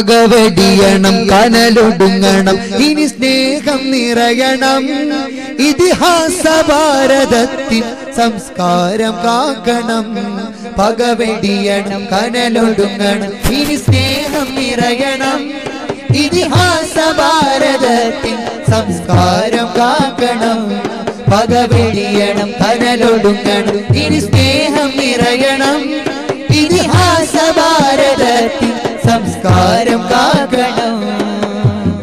പകവടിയണം കനലൊടുങ്ങണം ഇനി സ്നേഹം നിറയണം. ഇതിഹാസ ഭാരതത്തിൻ സംസ്കാരം കാക്കണം. പകവടിയണം കനലൊടുങ്ങണം ഇനി സ്നേഹം നിറയണം. ഇതിഹാസ ഭാരതത്തിൻ സംസ്കാരം കാക്കണം. പകവെടിയണം കനലൊടുങ്ങണം ഇനി സ്നേഹം നിറയണം. ഇതിഹാസ ഭാരതത്തിൻ സംസ്കാരം കാക്കണം.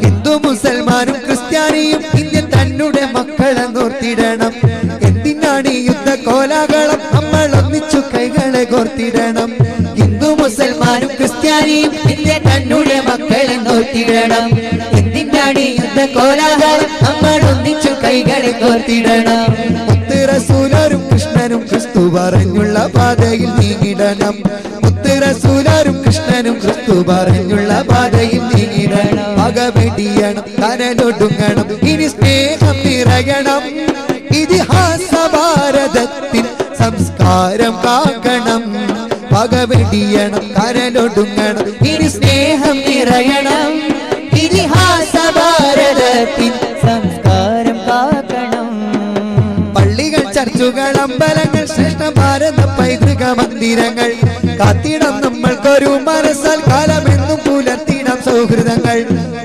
ഹിന്ദു മുസൽമാനും ക്രിസ്ത്യാനിയും ഇന്ത്യ തന്നെ മക്കളെ നോർത്തിടണം. എന്തിനാണ് ഈ യുദ്ധ കോലാഹലം? നമ്മൾ ഒന്നിച്ചു കൈകളെ കോർത്തിടണം. ഹിന്ദു മുസൽമാനും ക്രിസ്ത്യാനിയും ഇന്ത്യ തന്നെ മക്കളെ നോർത്തിടണം. എന്തിനാണ് ഈ യുദ്ധ കോലാഹലം? നമ്മൾ ഒന്നിച്ചു കൈകളെ കോർത്തിടണം ും. കൃഷ്ണനും ക്രിസ്തു പറഞ്ഞുള്ള പാതയിൽ നീങ്ങിടണം. മുത്ത് റസൂലരും കൃഷ്ണനും ക്രിസ്തു പറഞ്ഞുള്ള പാതയിൽ നീങ്ങിടണം പകവെടിയണം കനലൊടുങ്ങണം ഇനി സ്നേഹം നിറയണം. ഇതിഹാസ ഭാരതത്തിൽ സംസ്കാരം കാക്കണം. പകവെടിയണം കനലൊടുങ്ങണം ഇനി സ്നേഹം നിറയണം. ഇതിഹാസ ഭാരതത്തിൻ ചർച്ചുകൾ അമ്പലങ്ങൾ ശ്രേഷ്ഠ ഭാരത പൈതൃക മന്ദിരങ്ങൾ. കാത്തിടം നമ്മൾക്കൊരു മനസ്സാൽ കാലമെന്നും പുലർത്തിടം സൗഹൃദങ്ങൾ.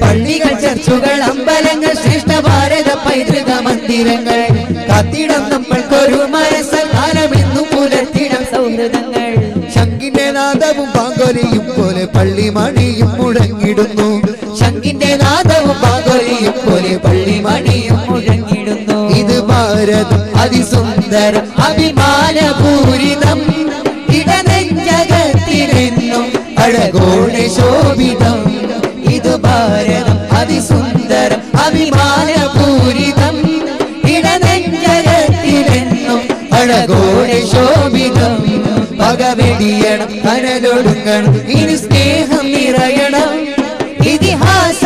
പള്ളികൾ ചർച്ചുകൾ അമ്പലങ്ങൾ ശ്രേഷ്ഠ ഭാരത പൈതൃക മന്ദിരങ്ങൾ. കാത്തിടം നമ്മൾക്കൊരു മനസ്സാൽ കാലമെന്നും പുലർത്തിടം സൗഹൃദങ്ങൾ. ശങ്കിന്റെ നാദവും പാങ്കൊലിയും പോലെ പള്ളി മണിയും മുഴങ്ങിടുന്നു. ശങ്കിന്റെ നാദവും പാങ്കൊലിയും പോലെ പള്ളി മണിയും മുഴങ്ങിടുന്നു ഇത് ഭാരതം അതിസുന്ദരം അഭിമാനപൂരിതം ഇടനെഞ്ചകത്തിലെന്നും അഴകോടെ ശോഭിതം ഇത് ഭാരതം അതിസുന്ദരം അഭിമാനപൂരിതം ഇടനെഞ്ചകത്തിലെന്നും അഴകോടെ ശോഭിതം പകവെടിയണം കനലൊടുങ്ങണം ഇനി സ്നേഹം നിറയണം. ഇതിഹാസ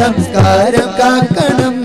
संस्कार का कणम